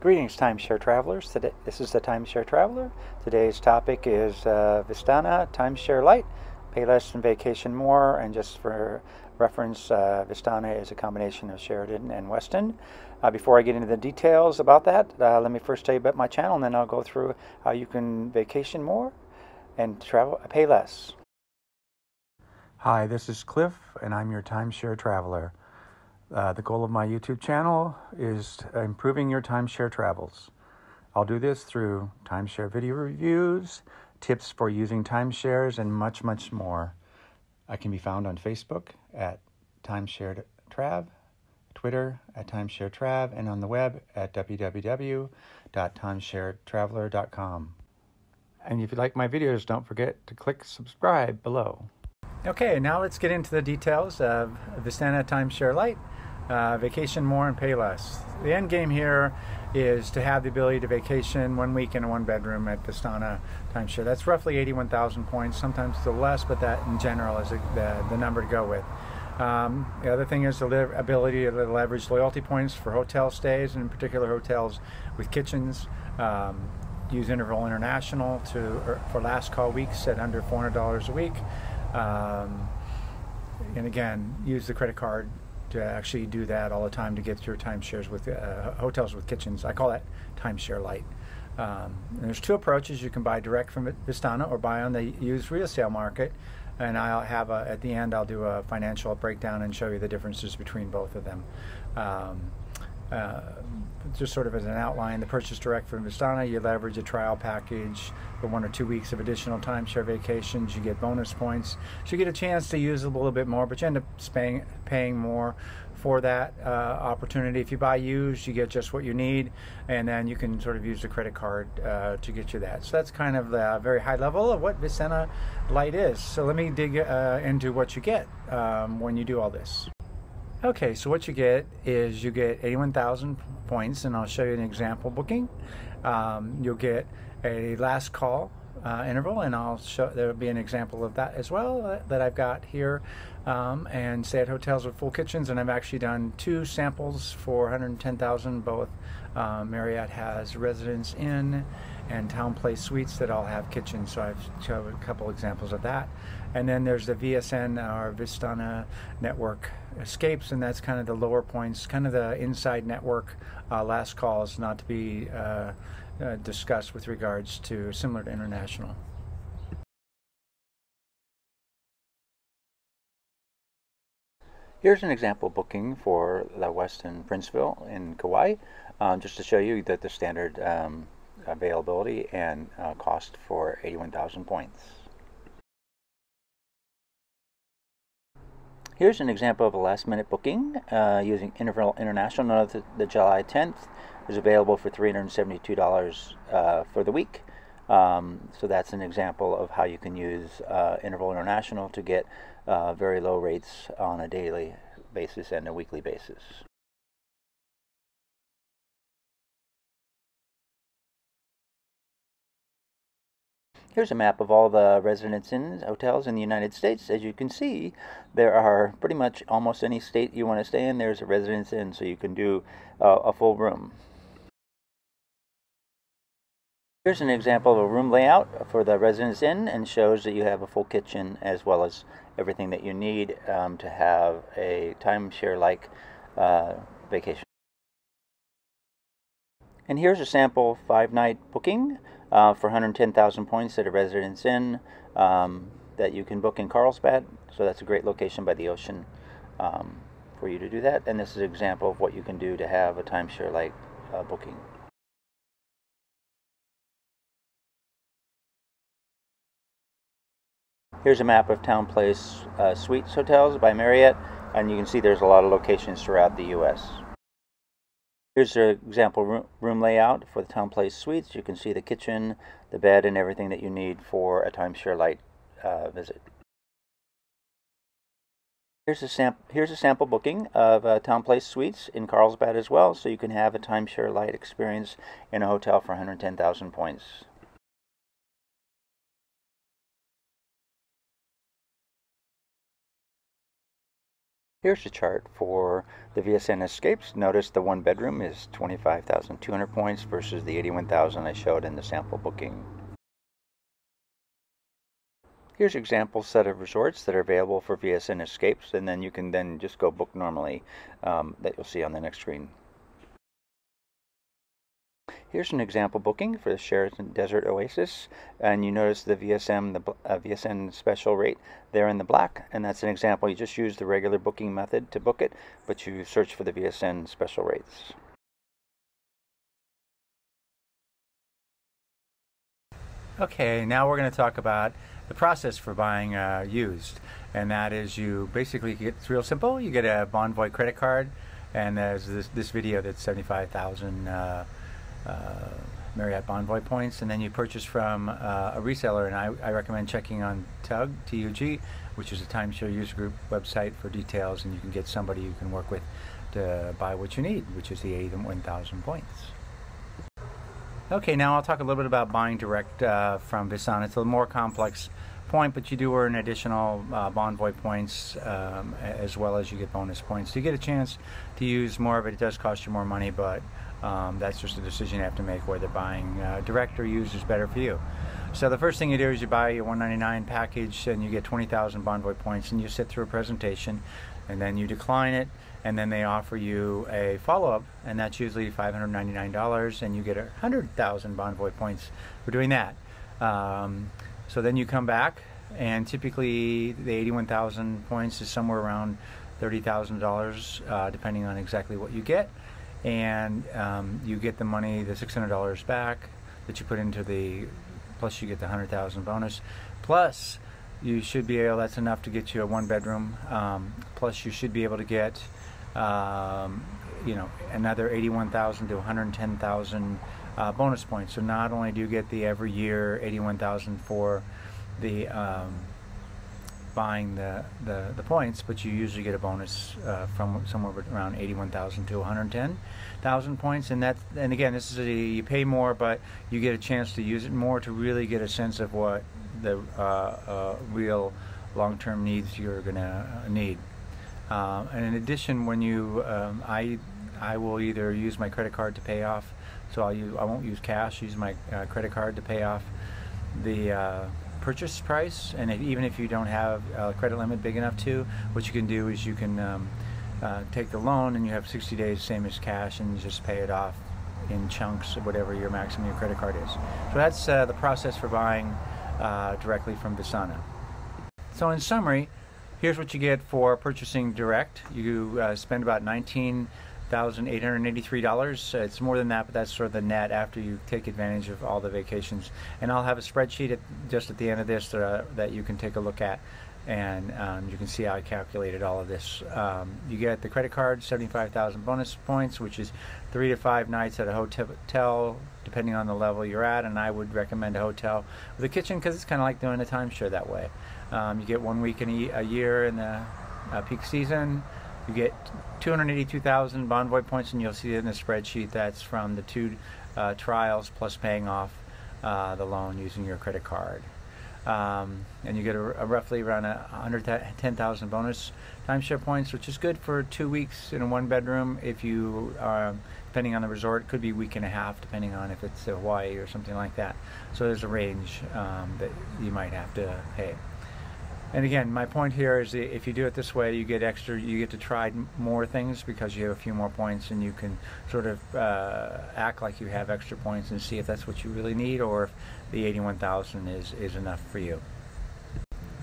Greetings, timeshare travelers. Today, this is the Timeshare Traveler. Today's topic is uh, Vistana Timeshare Light. Pay less and vacation more. And just for reference, uh, Vistana is a combination of Sheraton and Westin. Uh, before I get into the details about that, uh, let me first tell you about my channel, and then I'll go through how you can vacation more and travel pay less. Hi, this is Cliff, and I'm your Timeshare Traveler. Uh, the goal of my YouTube channel is improving your timeshare travels. I'll do this through timeshare video reviews, tips for using timeshares, and much, much more. I can be found on Facebook at Timeshare Trav, Twitter at Timeshare Trav, and on the web at www.timesharetraveler.com. And if you like my videos, don't forget to click subscribe below. Okay, now let's get into the details of Vistana Timeshare Light uh, vacation more and pay less. The end game here is to have the ability to vacation one week in a one bedroom at Vistana timeshare. That's roughly 81,000 points, sometimes little less, but that in general is the, the number to go with. Um, the other thing is the ability to leverage loyalty points for hotel stays, and in particular hotels with kitchens. Um, use Interval International to er, for last call weeks at under $400 a week. Um, and again, use the credit card to actually do that all the time to get your timeshares with uh, hotels with kitchens. I call that timeshare light. Um, there's two approaches. You can buy direct from Vistana or buy on the used real estate market. And I'll have a, at the end, I'll do a financial breakdown and show you the differences between both of them. Um, uh, just sort of as an outline, the purchase direct from Vistana, you leverage a trial package for one or two weeks of additional timeshare vacations. You get bonus points. So you get a chance to use a little bit more, but you end up paying, paying more for that uh, opportunity. If you buy used, you get just what you need, and then you can sort of use the credit card uh, to get you that. So that's kind of the very high level of what Vistana Light is. So let me dig uh, into what you get um, when you do all this. Okay, so what you get is you get 81,000 points, and I'll show you an example booking. Um, you'll get a last call uh, interval, and I'll show there'll be an example of that as well uh, that I've got here. Um, and stay at hotels with full kitchens, and I've actually done two samples for 110,000. Both uh, Marriott has Residence Inn and TownePlace Suites that all have kitchens. So I've showed a couple examples of that. And then there's the VSN or Vistana Network Escapes, and that's kind of the lower points, kind of the inside network uh, last calls, not to be uh, uh, discussed with regards to similar to international. Here's an example booking for the Westin Princeville in Kauai, um, just to show you that the standard um, availability and uh, cost for 81,000 points. Here's an example of a last minute booking uh, using Interval International. Note that the July 10th is available for $372 uh, for the week. Um, so that's an example of how you can use uh, Interval International to get uh, very low rates on a daily basis and a weekly basis. Here's a map of all the residence inns, hotels in the United States. As you can see, there are pretty much almost any state you want to stay in, there's a residence inn, so you can do uh, a full room. Here's an example of a room layout for the Residence Inn and shows that you have a full kitchen as well as everything that you need um, to have a timeshare-like uh, vacation. And here's a sample five-night booking uh, for 110,000 points at a Residence Inn um, that you can book in Carlsbad. So that's a great location by the ocean um, for you to do that. And this is an example of what you can do to have a timeshare-like uh, booking. Here's a map of TownePlace uh, Suites hotels by Marriott, and you can see there's a lot of locations throughout the U.S. Here's an example room, layout for the TownePlace Suites. You can see the kitchen, the bed, and everything that you need for a timeshare light uh, visit. Here's a, sam here's a sample booking of uh, TownePlace Suites in Carlsbad as well, so you can have a timeshare light experience in a hotel for 110,000 points. Here's the chart for the VSN Escapes. Notice the one bedroom is 25,200 points versus the 81,000 I showed in the sample booking. Here's an example set of resorts that are available for VSN Escapes and then you can then just go book normally um, that you'll see on the next screen. Here's an example booking for the Sheraton Desert Oasis, and you notice the VSM, the uh, VSN special rate there in the black, and that's an example. You just use the regular booking method to book it, but you search for the VSN special rates. Okay, now we're going to talk about the process for buying uh, used, and that is you basically get it's real simple. You get a Bonvoy credit card, and there's this, this video that's 75,000. Uh, uh, Marriott Bonvoy points, and then you purchase from uh, a reseller. And I, I, recommend checking on TUG, TUG, which is a timeshare user group website for details, and you can get somebody you can work with to buy what you need, which is the 81,000 points. Okay, now I'll talk a little bit about buying direct uh, from Vistana. It's a more complex point, but you do earn additional uh, Bonvoy points um, as well as you get bonus points. So you get a chance to use more of it. It does cost you more money, but um, that's just a decision you have to make whether buying uh, direct or used is better for you. So the first thing you do is you buy your 199 package and you get 20,000 Bonvoy points and you sit through a presentation and then you decline it and then they offer you a follow-up and that's usually $599 and you get 100,000 Bonvoy points for doing that. Um, so then you come back and typically the 81,000 points is somewhere around $30,000 uh, depending on exactly what you get and um, you get the money, the $600 back that you put into the, plus you get the 100,000 bonus, plus you should be able, that's enough to get you a one bedroom, um, plus you should be able to get, um, you know, another 81,000 to 110,000 uh, bonus points. So not only do you get the every year 81,000 for the um, buying the, the, the, points, but you usually get a bonus uh, from somewhere around 81,000 to 110,000 points. And that, and again, this is a, you pay more, but you get a chance to use it more to really get a sense of what the uh, uh, real long-term needs you're going to need. Um, and in addition, when you, um, I, I will either use my credit card to pay off, so I'll use, I won't use cash, use my uh, credit card to pay off the uh, purchase price, and if, even if you don't have a credit limit big enough to, what you can do is you can um, uh, take the loan and you have 60 days, same as cash, and just pay it off in chunks, of whatever your maximum your credit card is. So that's uh, the process for buying uh, directly from Vistana. So in summary, here's what you get for purchasing direct. You uh, spend about 19 $1,883. It's more than that, but that's sort of the net after you take advantage of all the vacations. And I'll have a spreadsheet at, just at the end of this uh, that you can take a look at and um, you can see how I calculated all of this. Um, you get the credit card, 75,000 bonus points, which is three to five nights at a hotel, depending on the level you're at. And I would recommend a hotel with a kitchen because it's kind of like doing a timeshare that way. Um, you get one week in a, a year in the uh, peak season. You get 282,000 Bonvoy points, and you'll see in the spreadsheet that's from the two uh, trials plus paying off uh, the loan using your credit card. Um, and you get a, a roughly around a 110,000 bonus timeshare points, which is good for two weeks in a one bedroom. If you are, depending on the resort, it could be a week and a half, depending on if it's Hawaii or something like that. So there's a range um, that you might have to pay. And again, my point here is if you do it this way, you get extra, you get to try more things because you have a few more points and you can sort of uh, act like you have extra points and see if that's what you really need or if the 81,000 is, is enough for you.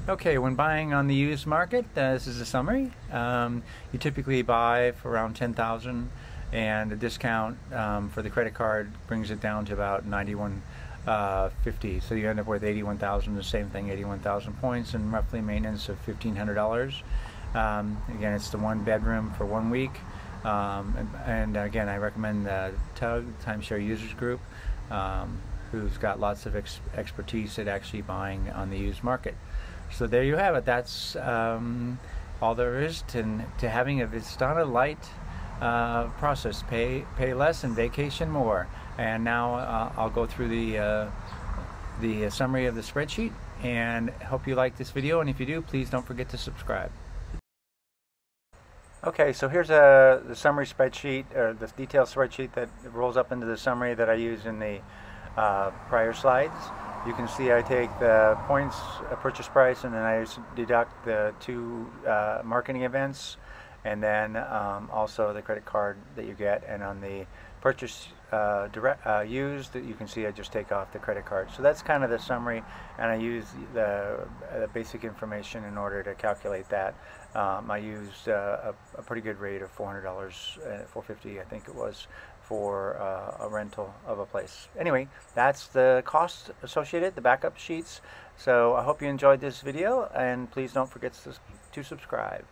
Okay, when buying on the used market, uh, this is a summary. Um, you typically buy for around 10,000 and a discount um, for the credit card brings it down to about 91 uh, 50. So you end up with 81,000, the same thing, 81,000 points and roughly maintenance of $1,500. Um, again, it's the one bedroom for one week. Um, and, and, again, I recommend the TUG, Timeshare Users Group, um, who's got lots of ex expertise at actually buying on the used market. So there you have it. That's um, all there is to, to having a Vistana Light uh, process. Pay, pay less and vacation more. And now uh, I'll go through the, uh, the summary of the spreadsheet and hope you like this video. And if you do, please don't forget to subscribe. Okay, so here's a the summary spreadsheet or the detailed spreadsheet that rolls up into the summary that I used in the uh, prior slides. You can see I take the points uh, purchase price and then I deduct the two uh, marketing events and then um, also the credit card that you get and on the purchase uh, direct uh, used that you can see I just take off the credit card. So that's kind of the summary and I use the, the basic information in order to calculate that. Um, I used uh, a, a, pretty good rate of $400 uh, 450 I think it was for uh, a rental of a place. Anyway that's the cost associated the backup sheets. So I hope you enjoyed this video and please don't forget to subscribe